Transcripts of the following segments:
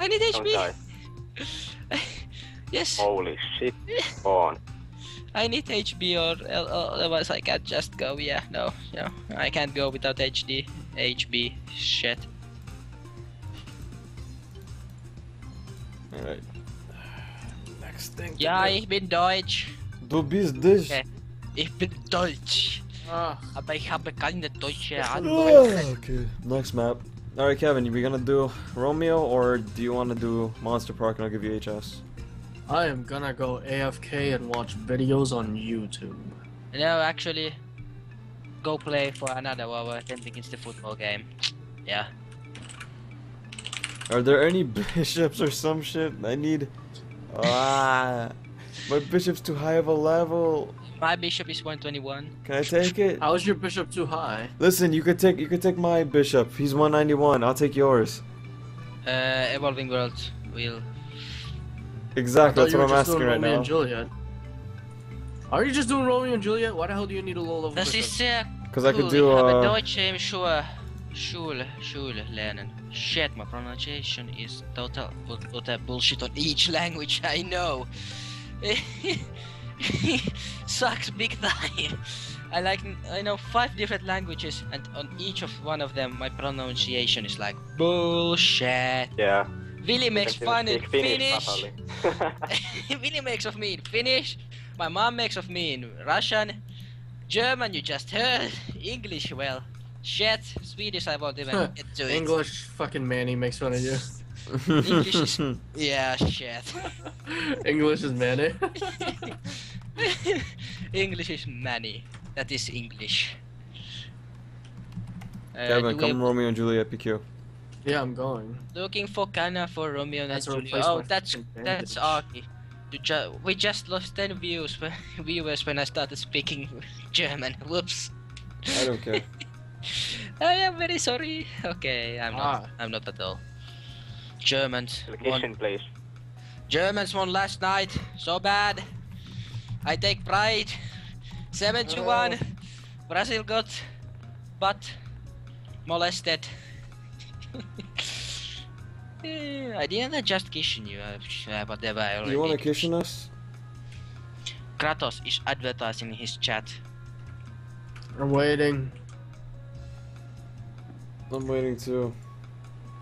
I need Don't HP. die. yes, Holy shit. On. I need HB or otherwise I can't just go. Yeah, no, no, I can't go without HD, HB. Shit. Alright. Next thing. to Ja, do. ich bin Deutsch. Du bist dich. Okay. Ich bin Deutsch. Ah, Aber ich habe keine deutsche Ah, Hand. okay. Next map. Alright, Kevin, we gonna do Romeo or do you want to do Monster Park and I'll give you HS? I am gonna go AFK and watch videos on YouTube. No, actually, go play for another hour. Then begins the football game. Yeah. Are there any bishops or some shit? I need. Ah, my bishop's too high of a level. My bishop is 121. Can I take it? How is your bishop too high? Listen, you could take you could take my bishop. He's 191. I'll take yours. Uh, Evolving World will. Exactly. That's what I'm just asking doing right Romeo now. and Juliet. Are you just doing Romeo and Juliet? Why the hell do you need a low level Das bishop? ist sehr Because I could do Ich habe uh. Deutsch im Schule, Schule, Schule lernen. Shit, my pronunciation is total but utter bullshit on each language I know. Sucks big time. I like I know five different languages and on each of one of them my pronunciation is like bullshit. Yeah. Willie makes fun in speak Finnish Finnish. properly? Willie makes of me in Finnish. My mom makes of me in Russian. German, you just heard. English, well, shit. Swedish, I won't even get to it. English fucking Manny makes fun of you. English is- Yeah, shit. English is Manny. English is many. That is English. Uh, Kevin, do we- come Romeo and Juliet PQ. yeah, I'm going. looking for Kanna for Romeo and That's Juliet. Oh, that's for that's Bandage. Aki. Ju- we just lost 10 views viewers when I started speaking German. Whoops. I don't care. I am very sorry. Okay, I'm not. Ah. I'm not at all. Germans won. Location, please. Germans won last night. So bad. I take pride. Seven to one. Brazil got, but molested. I didn't just kissing you, uh, whatever. I already You wanna did. kissing us? Kratos is advertising his chat. I'm waiting. I'm waiting too.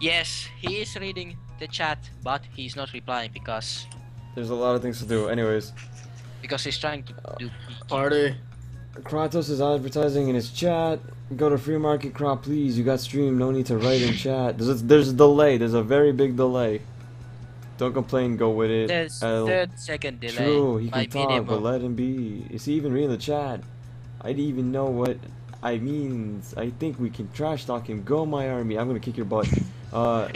Yes, he is reading the chat, but he's not replying because There's a lot of things to do. Anyways, because he's trying to do. Uh, party. Kratos is advertising in his chat. Go to free market crop, please. You got stream. No need to write in chat. There's a, there's a delay. There's a very big delay. Don't complain. Go with it. There's I'll- 30 second delay. True, he can talk, but let him be. Is he even reading the chat? I didn't even know what I means. I think we can trash talk him. Go my army. I'm gonna kick your butt. Uh,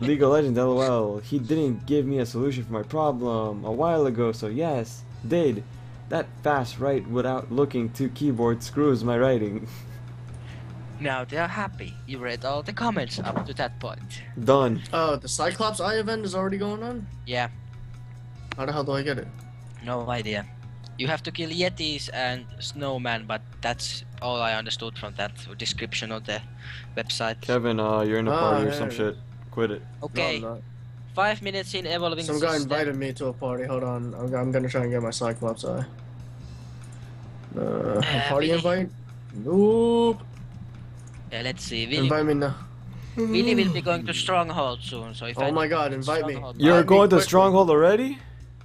League of Legends, lol. He didn't give me a solution for my problem a while ago, so yes, did. That fast write without looking to keyboard screws my writing. now they're happy. You read all the comments up to that point. Done. Oh, the Cyclops Eye event is already going on? Yeah, How the hell do I get it? no idea. You have to kill Yetis and Snowman, but that's all I understood from that description of the website. Kevin, uh, you're in a Ah, party or some yeah. shit. Quit it. Okay, No, five minutes in evolving Some guy system. invited me to a party. Hold on. I'm, I'm gonna try and get my Cyclops Eye. Uh, a Uh, party really? invite? Nope. Yeah, let's see. Willy, Invite me now. Willy will be going to Stronghold soon, so if I Oh my god, invite me. You're Invite me going to. Stronghold already?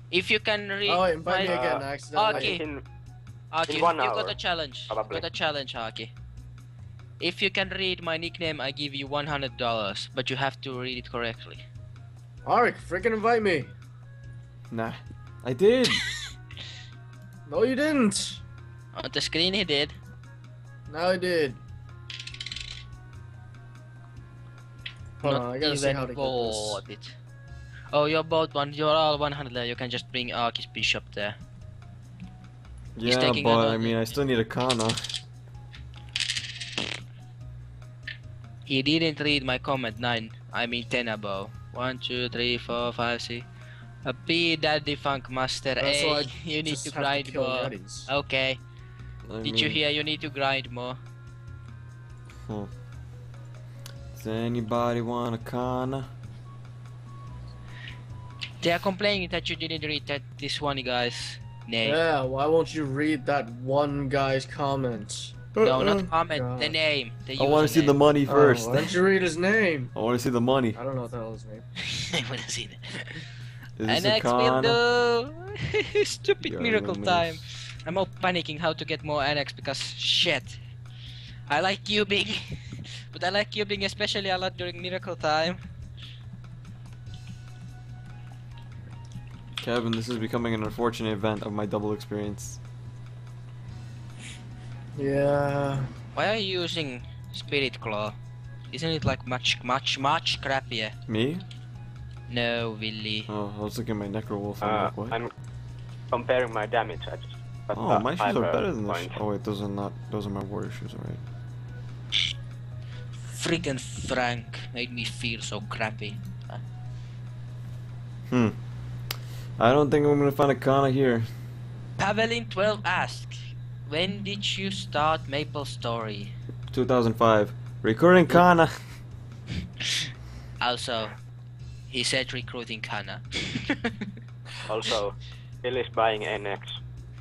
If you can read. Oh, wait, invite me again. Uh, I accidentally. Okay. In, Aki, In one you got a challenge. You got a challenge, Aki. If you can read my nickname, I give you one hundred dollars, but you have to read it correctly. Arik, freaking invite me. Nah. I did. No, you didn't. On the screen, he did. No, I did. Hold Not on, I gotta see how to get this. it. Oh, you're both one. You're all one hundred. You can just bring Aki's bishop there. He's yeah, but I mean, I still need a Kanna. He didn't read my comment nine. I mean ten above. One, two, three, four, five, six. A P Daddy Funk Master. That's why Hey, I you need to grind kill more. Yetis. Okay. I Did you hear? You need to grind more. Does anybody want a Kanna? They are complaining that you didn't read that this one guy's name. Yeah, why won't you read that one guy's comments? No, not uh, comment. The name. The I want to see the money oh, first. Oh, why don't you read his name? I want to see the money. I don't know what the hell his name. I want to see that. Is this a NX con? do. Stupid You're miracle gonna time. I'm all panicking how to get more NX because shit. I like cubing, but I like cubing especially a lot during miracle time. Kevin, this is becoming an unfortunate event of my double experience. Yeah. Why are you using Spirit Claw? Isn't it like much, much, much crappier? Me? No, Willy. Oh, I was looking at my Necro Wolf. I'm Uh, like, what? I'm comparing my damage. I just Oh, the my shoes are better than this. point. Oh wait, those are not. Those are my warrior shoes, alright. Freaking Frank made me feel so crappy. Hmm. I don't think I'm gonna find a Kanna here. Pavelin12 asked, when did you start Maple Story? 2005. Recruiting Kanna. Also, he said recruiting Kanna. Also, Bill is buying NX.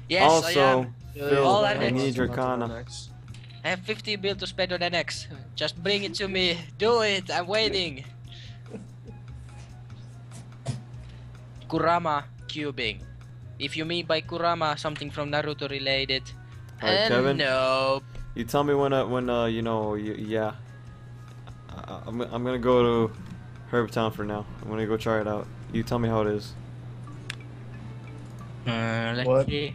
yes, I also, am. Phil, All I need your Not Kanna. NX. I have 50 bill to spend on NX. Just bring it to me. Do it. I'm waiting. Kurama cubing. If you mean by Kurama something from Naruto related. Alright, Kevin. Nope. You tell me when, uh, when, uh, you know, y yeah. I, I'm, I'm gonna go to Herb Town for now. I'm gonna go try it out. You tell me how it is. Uh, let's What? see.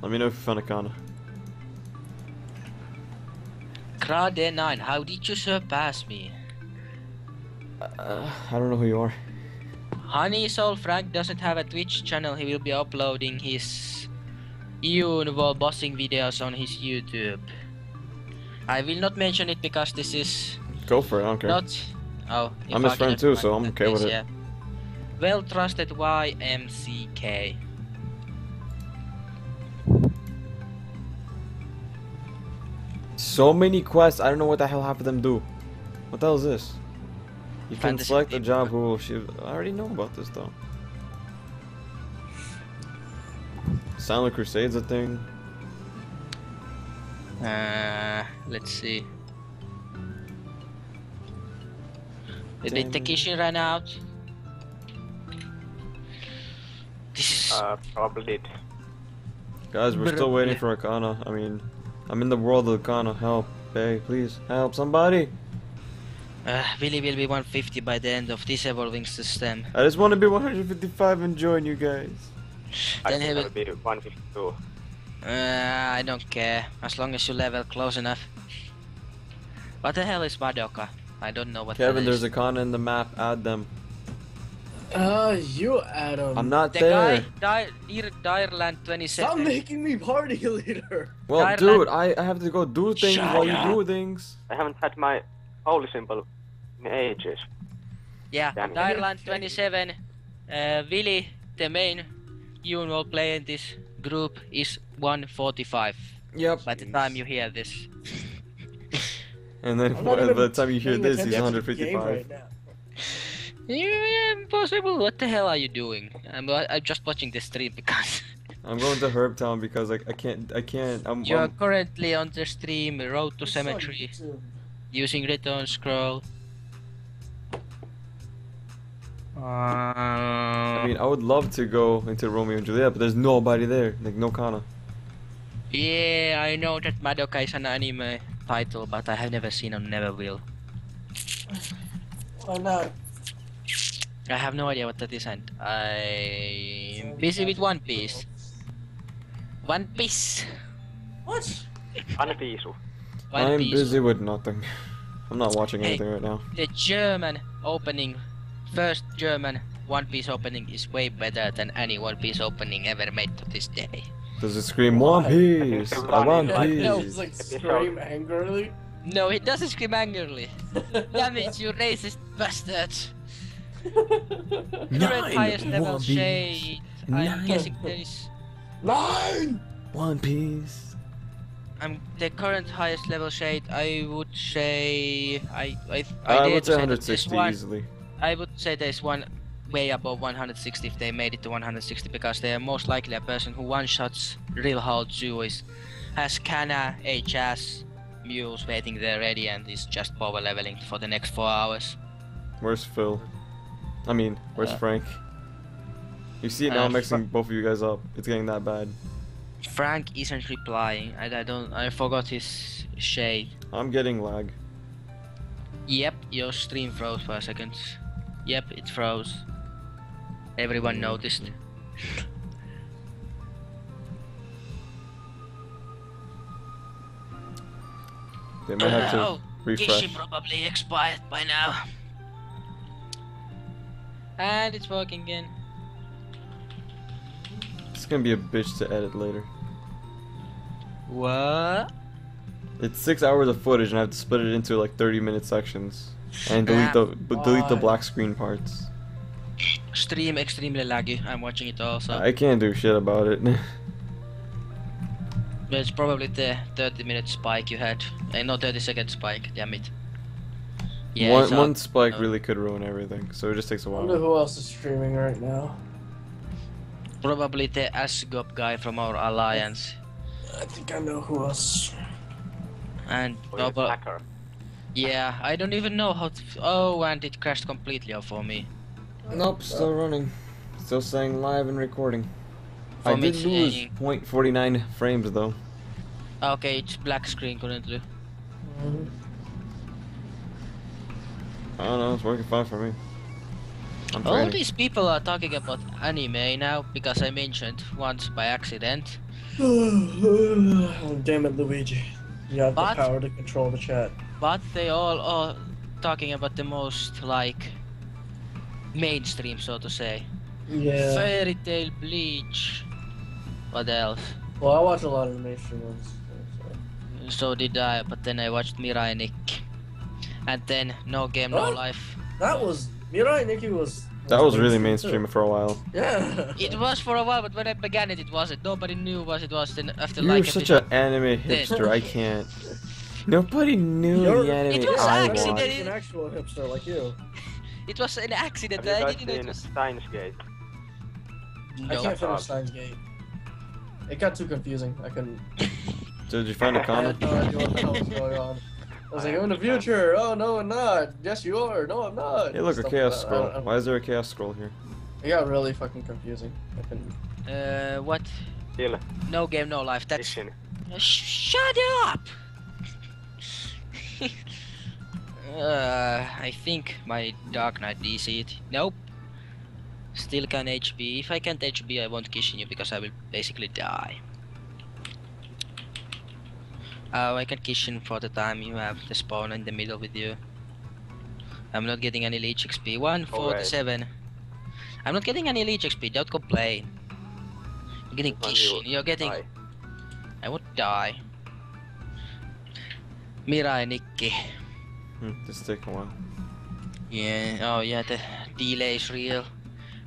Let me know if you found a Kanna. Krade 9, how did you surpass me? Uh, I don't know who you are. Honey Soul Frank doesn't have a Twitch channel. He will be uploading his Eunwol bossing videos on his YouTube. I will not mention it because this is Go for it. I don't care. Not. Oh, I'm his friend too, so I'm that okay with it. Yeah. Well trusted YMCK. So many quests. I don't know what the hell half of them do. What the hell is this? You can Fantasy select a job who will shoot. I already know about this though. Silent Crusade's a thing. Uh, let's see. Did the Damn. Takeshi run out? This is Uh, probably did. Guys, we're But, still waiting for Akana. I mean, I'm in the world of Akana. Help. Hey, please. Help somebody. Uh, Willy will be 150 by the end of this evolving system. I just want to be 155 and join you guys. I Then he think will- I'll be 152. Uh, I don't care, as long as you level close enough. What the hell is Madoka? I don't know what Kevin, that there's a Kanna in the map. Add them. Uh, you, add them. I'm not The there. guy, Di- Dir- Direland Stop 27. making me party leader. Well, Direland- dude, I, I have to go do things Shut while you do things. I haven't had my holy symbol in ages. Yeah, Damn it. 27. Uh, Willy, the main Eunwol player in this group, is 145 Yep. by the time you hear this. And then I'm by even the time you hear this, he's attention to the game 155. right now. Yeah, impossible. What the hell are you doing? I'm, I'm just watching the stream because I'm going to Herb Town because I, I can't I can't I'm, you're I'm currently on the stream Road to Cemetery using return scroll. I Uh, mean I would love to go into Romeo and Juliet, but there's nobody there, like no Kanna. yeah, I know that Madoka is an anime title, but I have never seen or never will. Why not? I have no idea what that is, and I'm busy with One Piece. One Piece. What? Anvisu. One I'm busy with nothing. I'm not watching Hey. anything right now. The German opening, first German One Piece opening is way better than any One Piece opening ever made to this day. Does it scream One Piece? I want Yeah, No, Piece. it's like Episode. scream angrily. No, it doesn't scream angrily. Damn it, you racist bastard! Current Nine highest level One Piece. shade. I'm Nine. guessing there is. Nine. One Piece. I'm the current highest level shade. I would say I I I I would say say there's 160 one. easily. I would say there's one way above 160 if they made it to 160 because they are most likely a person who one shots real hard is has Kanna, HS, Mules waiting there ready and is just power leveling for the next four hours. Where's Phil? I mean, where's Uh, Frank? You see it now, uh, I'm mixing both of you guys up. It's getting that bad. Frank isn't replying. I, I don't. I forgot his shade. I'm getting lag. Yep, your stream froze for a second. Yep, it froze. Everyone mm. noticed. They might have to oh, refresh. Kishi probably expired by now. And it's working again. It's gonna be a bitch to edit later. What? It's six hours of footage, and I have to split it into like 30 minute sections, and delete the but delete the black screen parts. Stream extremely laggy. I'm watching it also. I can't do shit about it. But it's probably the 30 minute spike you had. Uh, no, 30 second spike. Damn it. Yeah. one it's one spike uh, really could ruin everything, so it just takes a I wonder while. who else is streaming right now. Probably the Asgop guy from our alliance. I think I know who else. And Or your proba- hacker. yeah, I don't even know how to. Oh, and it crashed completely for me. Nope, still running. Still saying live and recording. For I me did lose saying- 0.49 frames though. Okay, it's black screen currently. Mhm. I don't know, it's working fine for me. I'm All training. these people are talking about anime now because I mentioned once by accident. Oh, damn it, Luigi. You have But- the power to control the chat. But they all are talking about the most like mainstream, so to say. Yeah. Fairy Tail, Bleach. What else? Well, I watch a lot of the mainstream ones. so- So did I, but then I watched Mirai Nikki. And then No Game No Life. That was Mirai Nikki was. That was really mainstream for a while. Yeah. It was for a while, but when I began it, it wasn't. Nobody knew what it was. Then after You're like such an anime hipster, I can't. Nobody knew You're- the anime It was I accident. watched. He's an actual hipster like you. it was an accident. Have you I guys didn't know it seen was. Steins Gate? I can't finish Steins Gate. It got too confusing. I couldn't. Did you find a I comment? had no idea what the hell was going on. I was like, I'm in the future. Oh no, I'm not. Yes, you are. No, I'm not. Hey, look, a chaos like scroll. don't- I don't- Why is there a chaos scroll here? It got really fucking confusing. I couldn't. Uh, what? Still, No Game No Life. That's. Ishin. Sh- shut up! uh, I think my Dark Knight DC it. Nope. Still can HB. If I can't HB, I won't kiss you because I will basically die. Oh, I can Kishin for the time you have the spawn in the middle with you. I'm not getting any leech XP. 147. I'm not getting any leech XP, don't complain. You're getting When you Kishin, you're getting. die. I would die. Mirai Nikki. Hmm, this take a while. Yeah, oh yeah, the delay is real.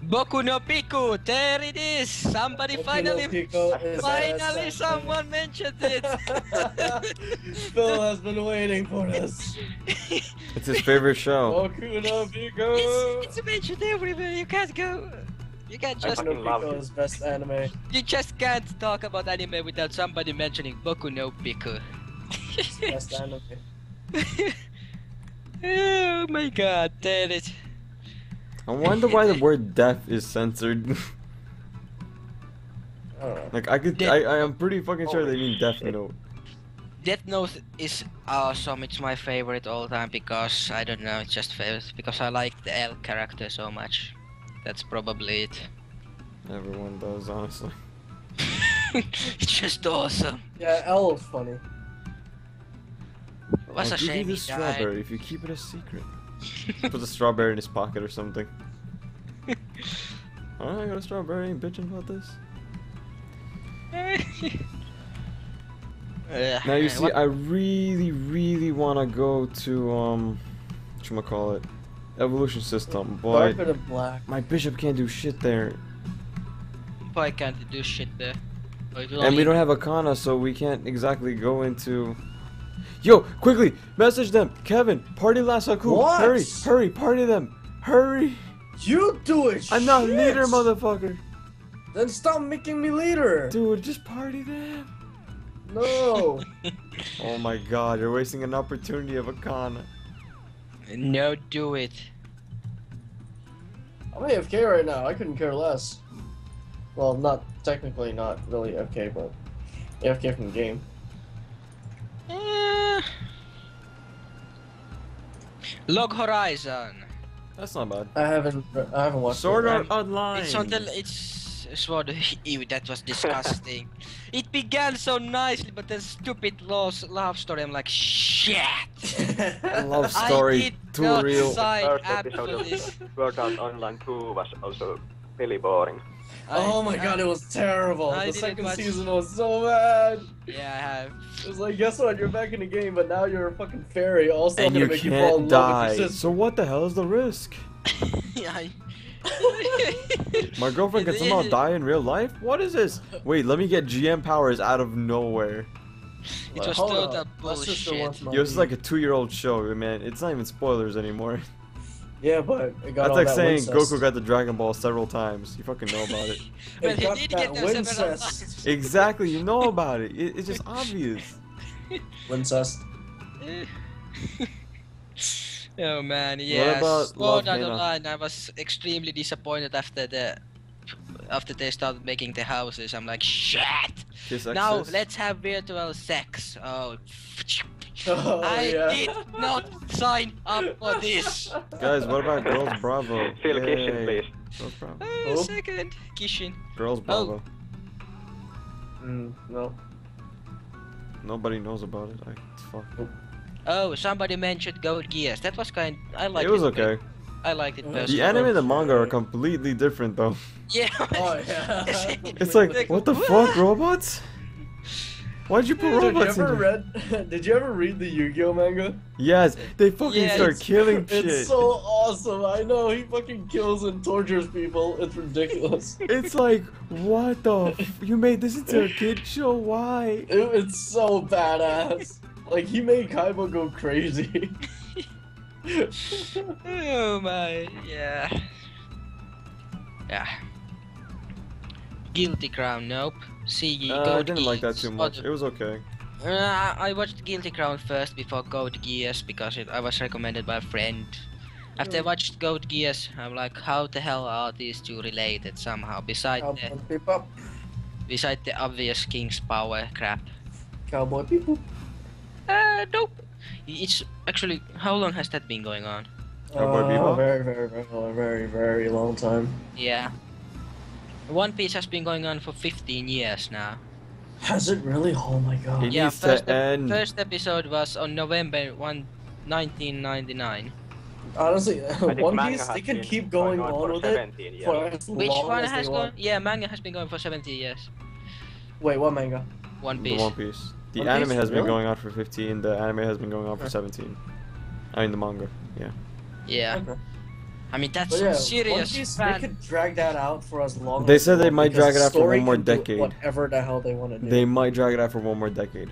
Boku no Pico, there it is! Somebody Boku finally, Pico is finally ass- someone mentioned it! Phil has been waiting for this. It's his favorite show. Boku no Pico. it's, it's mentioned everywhere, you can't go... You can't just, fucking Boku love no Pico it. is best anime. you just can't talk about anime without somebody mentioning Boku no Pico. Best anime. oh my god, damn it. I wonder why the word deaf is censored. I uh, like I could, Deaf- I, I am pretty fucking sure they mean Death shit. note. Death Note is awesome. It's my favorite all time because I don't know. It's just favorite because I like the L character so much. That's probably it. Everyone does, honestly. it's just awesome. Yeah, L is funny. What's I'll a give shame you he the strawberry if you keep it a secret. Put the strawberry in his pocket or something. Oh, I got a strawberry. Ain't bitching about this. Now you uh, see, I really, really want to go to um, what call it, evolution system, but Darker than black. my bishop can't do shit there, why can't do shit there? Or it will and we don't have a kanna, so we can't exactly go into. Yo, quickly, message them, Kevin. Party last Haku. What? Hurry, hurry, party them, hurry. You do it. I'm not shit. leader, motherfucker. Then stop making me leader. Dude, just party them. No. Oh my god, you're wasting an opportunity of a con. No, do it. I'm AFK right now. I couldn't care less. Well, not technically, not really AFK, but AFK from the game. Eh. Log Horizon. That's not bad. I haven't. I haven't watched. Sword it. Art Online. It's on the. It's Sword. Ew, that was disgusting. it began so nicely, but then stupid lost love story. I'm like, shit. Love I story, did too not real. sign First up episode for of this. World Art Online 2 was also really boring. Oh I- my god, it was terrible. I the second watch- season was so bad. Yeah, I have. It was like, guess what? You're back in the game, but now you're a fucking fairy. Also, and gonna you make you fall in can't love die. with. So what the hell is the risk? Yeah, My girlfriend can somehow die in real life? What is this? Wait, let me get GM powers out of nowhere. It Like, was hold total up, my sister bullshit. Yo, this is like a two-year-old show, man. It's not even spoilers anymore. Yeah, but it got That's all like that saying Wincest. Goku got the Dragon Ball several times. You fucking know about it. Well, It he got did that get them several Wincest. times. exactly, you know about it. it it's just obvious. Wincest. oh man, yeah. about Sword Love Art Hina? I was extremely disappointed after the after they started making the houses. I'm like, shit. Now let's have virtual sex. Oh, Oh, I yeah. did not sign up for this. Guys, what about Girls Bravo? Phil Yay. Kishin, please. Girls Bravo. Uh, Oh. second, Kishin. Girls Bravo. Mm, no. Nobody knows about it. I fuck. Oh, somebody mentioned Code Geass. That was kind. I liked it was it. Was okay. I liked it The The anime and the manga are completely different though. Yeah. Oh yeah. It's like, Like, what the fuck, robots? Why'd you put Dude, you robots in ever there? read? Did you ever read the Yu-Gi-Oh manga? Yes, they fucking Yeah, start it's- killing shit. It's so awesome. I know he fucking kills and tortures people. It's ridiculous. It's like, what the? F- you made this into a kid show? Why? It, it's so badass. Like he made Kaiba go crazy. oh my, yeah. Yeah. Guilty Crown, nope. See, Uh, I didn't like that too much. It was okay. Uh, I watched Guilty Crown first before Code Geass because it, I was recommended by a friend. After I Hmm. watched Code Geass, I'm like, how the hell are these two related somehow? Beside the, Cowboy people. beside the obvious King's Power crap. Cowboy people. Uh, nope. It's actually, how long has that been going on? Cowboy Uh, Bebop? Very, very, very, very, very long time. Yeah. One Piece has been going on for 15 years now. Has it really? Oh my god. It Yeah, needs first to end. First episode was on November 1, 1999. Honestly, One Piece, they can keep going on for with it 17 years. for as Which long one as has they gone? want. Yeah, manga has been going for 70 years. Wait, what manga? One The Piece. One Piece. The One anime Piece? has been going on for 15. The anime has been going on for 17. I mean the manga. Yeah. Yeah. Okay. I mean, that's But some yeah, serious Piece, they could drag that out for as long. They as said they might drag it out for one more decade. Whatever the hell they want to do. They might drag it out for one more decade.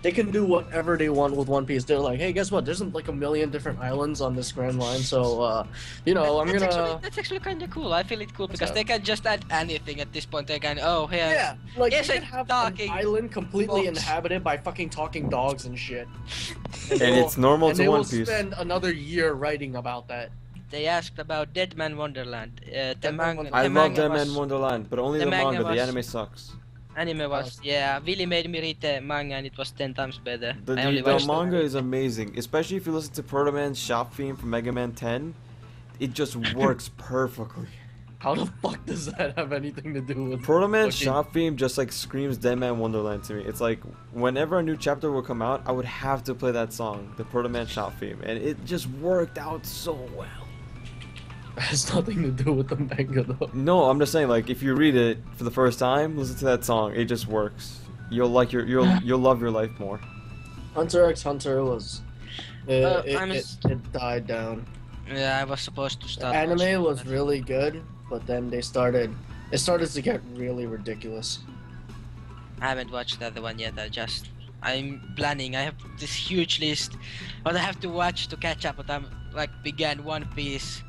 they can do whatever they want with One Piece. They're like, hey, guess what? There's like a million different islands on this Grand Line, so uh, you know, I'm that's gonna. Actually, that's actually kind of cool. I feel it cool because up? they can just add anything at this point. They can, oh, here. Yeah, like Yes, you I'm could have talking an island completely box. inhabited by fucking talking dogs and shit. And they will- it's normal and to they will spend another year writing about that. They asked about Dead Man Wonderland. Uh, the manga. Wonderland. I the love manga Dead Man Wonderland, but only the the, manga manga. The anime sucks. Anime was, yeah. Willy made me read the manga and it was 10 times better. The, I the, only the watched manga is amazing, especially if you listen to Proto Man's shop theme from Mega Man 10. It just works perfectly. How the fuck does that have anything to do with Proto Man's fucking- shop theme just like screams Dead Man Wonderland to me. It's like whenever a new chapter will come out, I would have to play that song, the Proto Man shop theme, and it just worked out so well. has nothing to do with the manga though. No, I'm just saying like if you read it for the first time, listen to that song. It just works. You'll like your you'll you'll love your life more. Hunter x Hunter was. It, Uh, it, it, it died down. Yeah, I was supposed to The start. watching anime was that. really good, but then they started. It started to get really ridiculous. I haven't watched the other one yet. I just. I'm planning. I have this huge list, but I have to watch to catch up. But I'm like began One Piece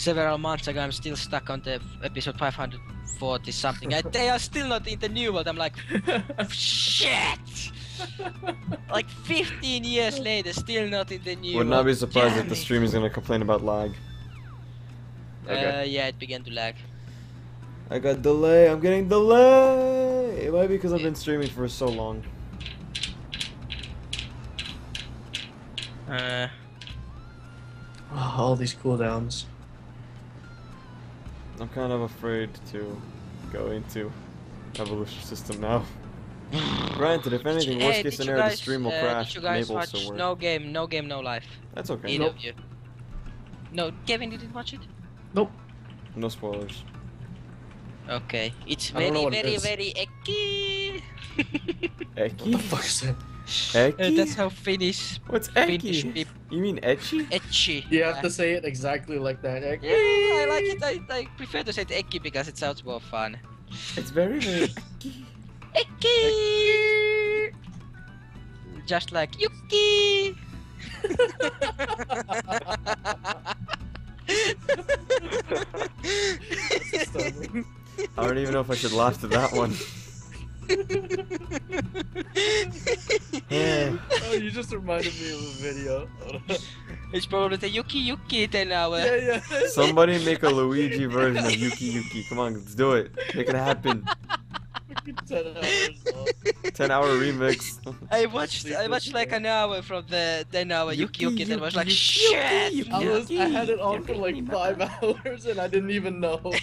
several months ago. I'm still stuck on the episode 540 something. and they are still not in the new world. I'm like, shit! like 15 years later, still not in the new Would world. not be surprised if the stream is gonna complain about lag. Uh, yeah, it began to lag. I got delay. I'm getting delay. It might be because I've been streaming for so long. Uh, All these cooldowns. I'm kind of afraid to go into evolution system now. Granted, if anything, hey, worst did case you scenario, the stream will uh, crash. Did you guys Maple will watch still. No Game, No Game, No Life? That's okay. Either Nope. of you? No, Kevin didn't watch it? Nope. No spoilers. Okay, it's I very, it very, is. very icky. What the fuck is that? Uh, that's how Finnish What's Finnish Eki? people You mean Etchy? etchy. You have Uh, to say it exactly like that. Like, Yeah, I like it. I, I prefer to say it Eki because it sounds more fun. It's very, very Eki. Eki! Just like Yuki! Stunning. I don't even know if I should laugh at that one. Yeah. oh, you just reminded me of a video. it's probably the Yuki Yuki then hour. yeah, yeah. Somebody make a Luigi version of Yuki Yuki. Come on, let's do it. Make it happen. 10 hours long. 10 hour remix. I watched I watched like an hour from the then hour Yuki Yuki then was like shit! I was I had it on for like five hours and I didn't even know.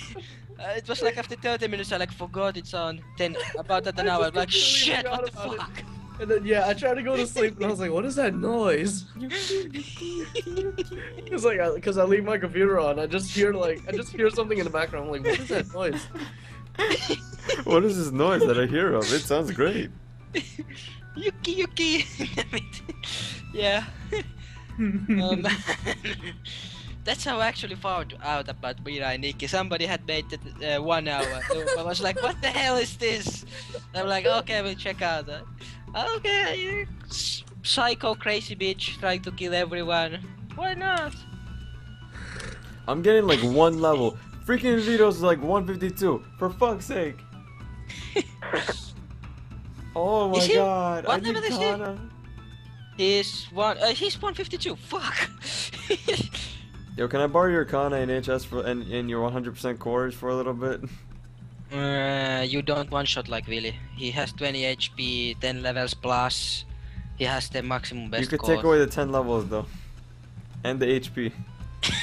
Uh, it was like after 30 minutes I like forgot it's on. Then about that an hour I'm like shit what the about it. fuck? And then yeah, I tried to go to sleep and I was like, what is that noise? It's like because I, leave my computer on, I just hear like I just hear something in the background. I'm like, what is that noise? what is this noise that I hear of? It sounds great. Yuki Yuki! yeah. Um, that's how I actually found out about Mirai Nikki. Somebody had made it uh, one hour. So I was like, what the hell is this? I'm like, okay, we'll check out that. Okay, you psycho crazy bitch trying to kill everyone. Why not? I'm getting like one level. Freaking Vito's is like 152. For fuck's sake. Oh my Is he- god. What need level is he? He's one. Uh, he's 152. Fuck. Yo, can I borrow your Kanna and HS for and, and your 100% cores for a little bit? Uh, you don't one shot like Willy. He has 20 HP, 10 levels plus. He has the maximum best you could core. take away the 10 levels though. And the HP.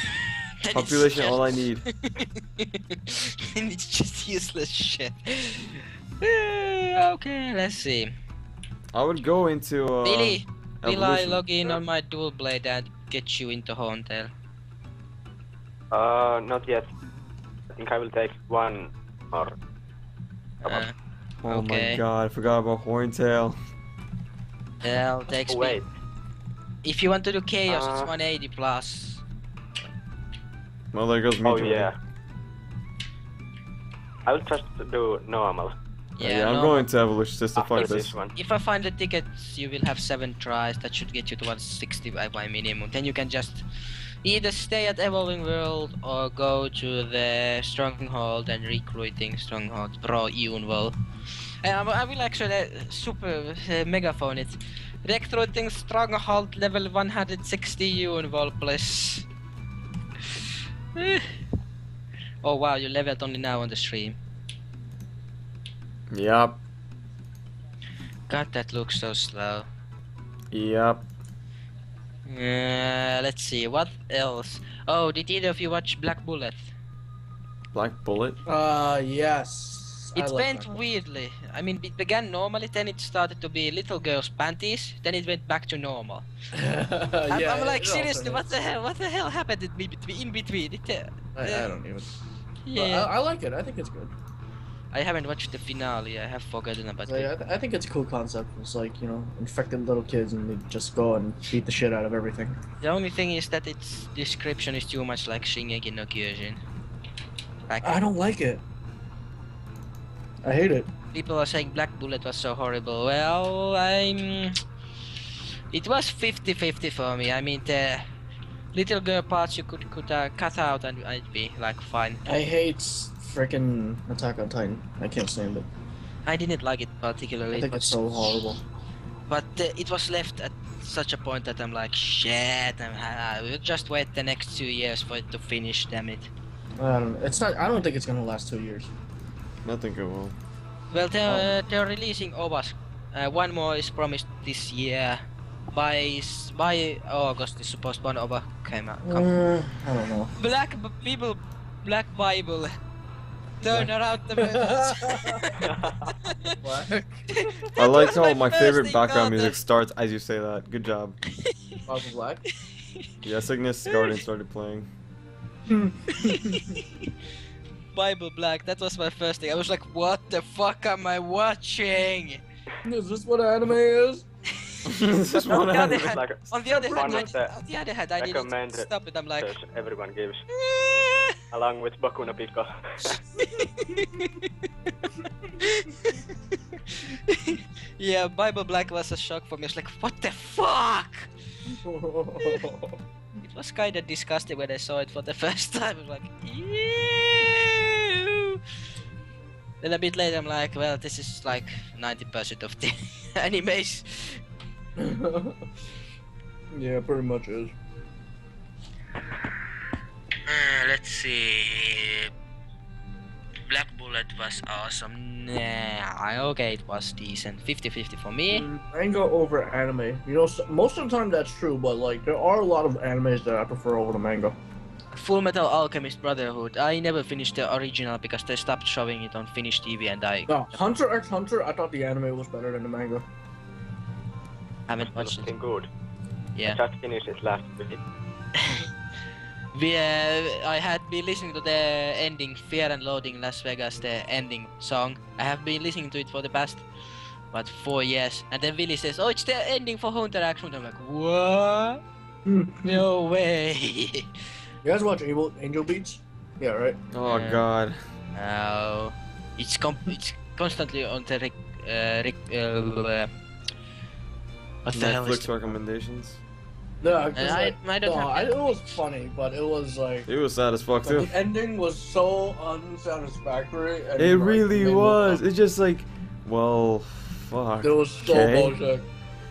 Population, all I need. and it's just useless shit. Uh, okay, let's see. I would go into uh, Billy, will I log in on my dual blade and get you into Horntail? Uh, not yet. I think I will take one or Uh, Oh okay. my god, I forgot about Horntail. well, takes oh, me. wait. If you want to do chaos, it's Uh, 180 plus. Well, there goes me. Oh yeah. I will just do normal Yeah, Yeah, I'm no, going to evolution system. after Fuck this this. one. If I find the tickets, you will have seven tries. That should get you to 160 by, by minimum. Then you can just either stay at Evolving World or go to the Stronghold and recruiting Stronghold Pro Eunwol. And I, I will actually uh, super uh, megaphone it. Recruiting Stronghold level 160 Eunwol, please. Eh. oh wow, you leveled only now on the stream. Yup. God, that looks so slow. Yup. Uh, let's see, what else? Oh, did either of you watch Black Bullet? Black Bullet. Uh, yes. It like went weirdly. I mean, it began normally, then it started to be little girls' panties, then it went back to normal. I'm, yeah, I'm like, seriously, what the hell? What the hell happened in between? In between? It, uh, I, I don't even. yeah, I, I like it. I think it's good. I haven't watched the finale. I have forgotten about Like, it. I, th- I think it's a cool concept. It's like you know, infected little kids and they just go and beat the shit out of everything. The only thing is that its description is too much like Shingeki no Kyojin. Like, I don't like it. I hate it. people are saying Black Bullet was so horrible. Well, I'm. It was 50 50 for me. I mean, the little girl parts you could could uh, cut out and I'd be like fine. I hate freaking Attack on Titan. I can't stand it. I didn't like it particularly. I particularly. think but, it's so horrible. but uh, it was left at such a point that I'm like, shit. I'm, I will just wait the next two years for it to finish. Damn it. I don't. It's not. I don't think it's gonna last two years. I think it will. Well, they're uh, they're releasing OVAs. Uh, one more is promised this year. By s- by August is supposed one OVA came out. Come. Uh, I don't know. Black B- people, Black Bible. Turn around the Black. I like how my my favorite background music the- starts as you say that. Good job. Bobby Black. Yeah, Cygnus Guardian started playing. Bible Black. That was my first thing. I was like, what the fuck am I watching? Is this what anime is? this is on one the other anime. hand, like on the other hand, one I, of on the other hand, I didn't recommended stop it. I'm like, everyone gives. Along with Boku no Pico. yeah, Bible Black was a shock for me. I was like, what the fuck? It was kind of disgusting when I saw it for the first time. I was like, ew. Then a bit later, I'm like, well, this is like 90% of the animes. yeah, pretty much is. See. Black Bullet was awesome. Nah, okay, it was decent. 50-50 for me. Mm, manga over anime. You know, most of the time that's true, but like there are a lot of animes that I prefer over the manga. Full Metal Alchemist Brotherhood. I never finished the original because they stopped showing it on Finnish TV and I No, Hunter x Hunter. I thought the anime was better than the manga. haven't watched it. Looking good. Yeah. Just finished it last week. We, uh, I had been listening to the ending Fear and Loathing Las Vegas, the ending song. I have been listening to it for the past, what, four years. And then Willie says, oh, it's the ending for Hunter x Hunter. I'm like, what? No way. You guys watch Angel, Angel Beats? Yeah, right. Oh Yeah. god. no. It's, com- it's constantly on the rec- uh, rec- uh, what the hell is Netflix recommendations. No, 'cause, I- like, I don't no, have I, it was funny, but it was like It was sad as fuck too. the ending was so unsatisfactory. And, It like, really made was. laugh. It's just like, well, fuck. It was so Okay. bullshit.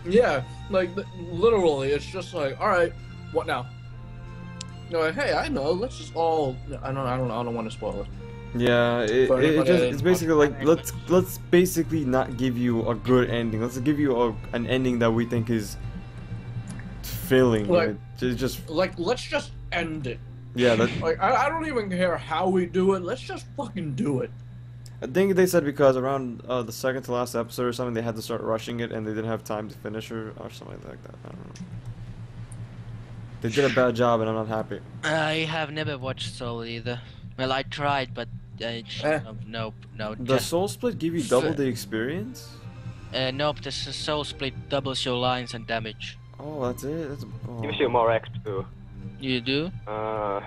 Yeah, like literally, it's just like, all right, what now? You're like, hey, I know. Let's just all. I don't. I don't. I don't want to spoil it. Yeah, it, it, it just it's basically like let's let's basically not give you a good ending. Let's give you a, an ending that we think is filling. Like- Like, just, just Like, let's just end it. yeah. That, Like, I, I don't even care how we do it. Let's just fucking do it. I think they said because around uh, the second to last episode or something, they had to start rushing it and they didn't have time to finish or, or something like that. I don't know. They did a bad job and I'm not happy. I have never watched Soul either. Well, I tried, but I Eh. nope, no. Does Soul Split give you double the experience? uh, nope, the s- Soul Split doubles your lines and damage. Oh, that's it. That's oh. Gives you more XP too. You do? Uh,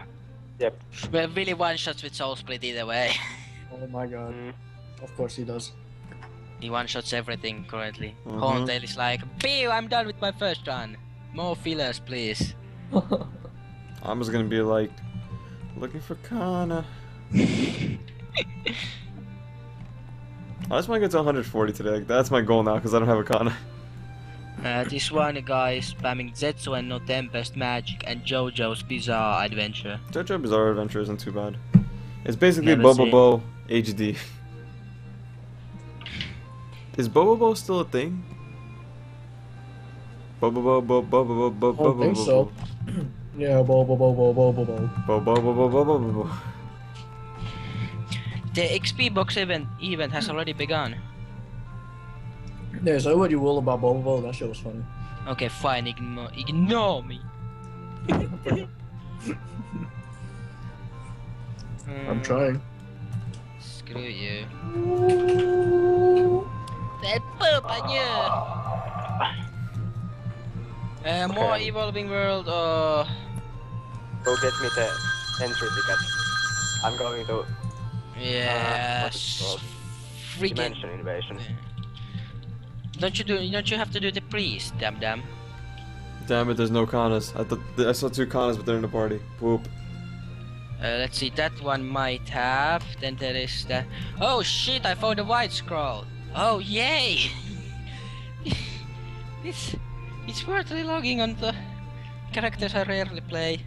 yep. Well, really one shots with Soul Split either way. Oh my god. Mm. Of course he does. he one shots everything currently. Mhm. Horntail is like, Pew, I'm done with my first run. More fillers, please. I'm just gonna be like, looking for Kanna. I just want to get to 140 today. That's my goal now because I don't have a Kanna. Uh, this one guy is spamming Zetsuen no Tempest Magic and JoJo's Bizarre Adventure. JoJo Bizarre Adventure isn't too bad. It's basically Never Bobo seen. Bo HD. Is Bobo Bo still a thing? Bobo Bo Bo Bo Bo Bo Bo I don't Bo think Bo so. yeah, bo bo bo bo bo bo bo. Bo Bo Bo Bo Bo Bo Bo Bo. The XP box event event has already begun. Yeah, say what you will about Bobo Bo, that shit was funny. Okay, fine, ignore, ignore me. I'm trying. Screw you. That poop, I knew. Uh, more Okay. evolving world or Go get me the entry ticket. I'm going to yes, called? freaking. Dimension Invasion. Don't you do? Don't you have to do the priest? Damn, damn. Damn it, there's no Kannas. I thought I saw two Kannas, but they're in the party. Whoop. Uh, let's see, that one might have. Then there is that. Oh shit! I found a white scroll. Oh yay! it's it's worth relogging on the characters I rarely play.